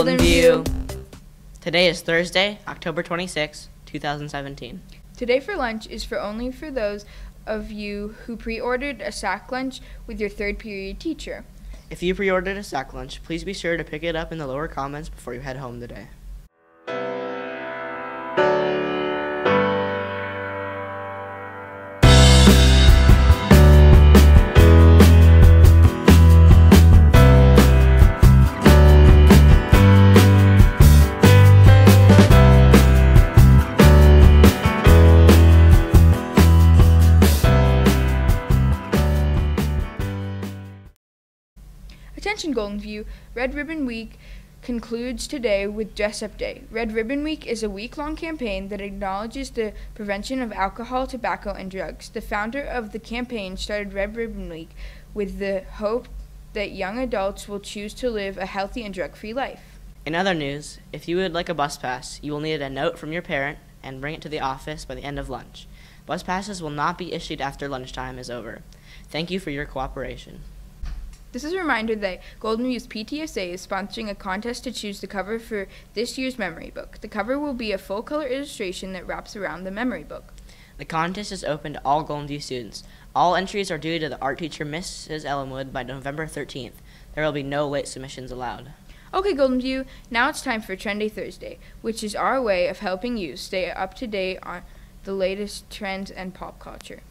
Golden View. Today is Thursday, October 26, 2017. Today for lunch is for only for those of you who pre-ordered a sack lunch with your third period teacher. If you pre-ordered a sack lunch, please be sure to pick it up in the lower comments before you head home today. Attention Golden View, Red Ribbon Week concludes today with Dress Up Day. Red Ribbon Week is a week long campaign that acknowledges the prevention of alcohol, tobacco, and drugs. The founder of the campaign started Red Ribbon Week with the hope that young adults will choose to live a healthy and drug free life. In other news, if you would like a bus pass, you will need a note from your parent and bring it to the office by the end of lunch. Bus passes will not be issued after lunchtime is over. Thank you for your cooperation. This is a reminder that Golden View's PTSA is sponsoring a contest to choose the cover for this year's memory book. The cover will be a full color illustration that wraps around the memory book. The contest is open to all Golden View students. All entries are due to the art teacher, Mrs. Ellenwood, by November 13th. There will be no late submissions allowed. Okay, Golden View, now it's time for Trendy Thursday, which is our way of helping you stay up to date on the latest trends and pop culture.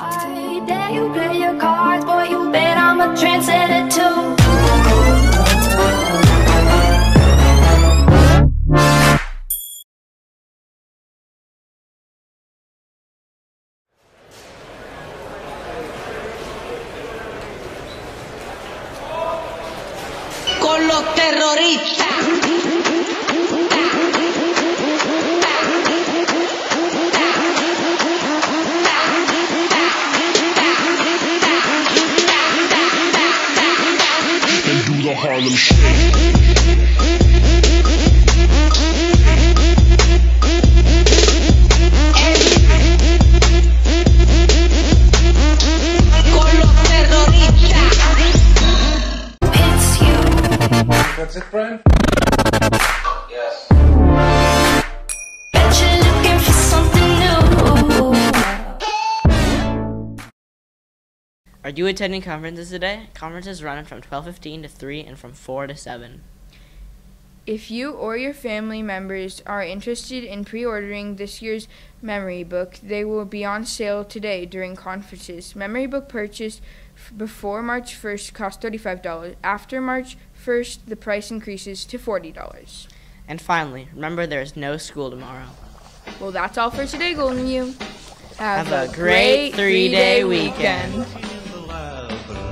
I dare you play your cards, boy, you bet I'm a trendsetter too. con los terroristas. The Harlem Shake. Con los terroristas. It's you. That's it, Brian? Are you attending conferences today? Conferences run from 12:15 to 3 and from 4 to 7. If you or your family members are interested in pre ordering this year's memory book, they will be on sale today during conferences. Memory book purchased f- before March 1st cost $35. After March 1st, the price increases to $40. And finally, remember there is no school tomorrow. Well, that's all for today, Golden View. Have a great three-day weekend. lab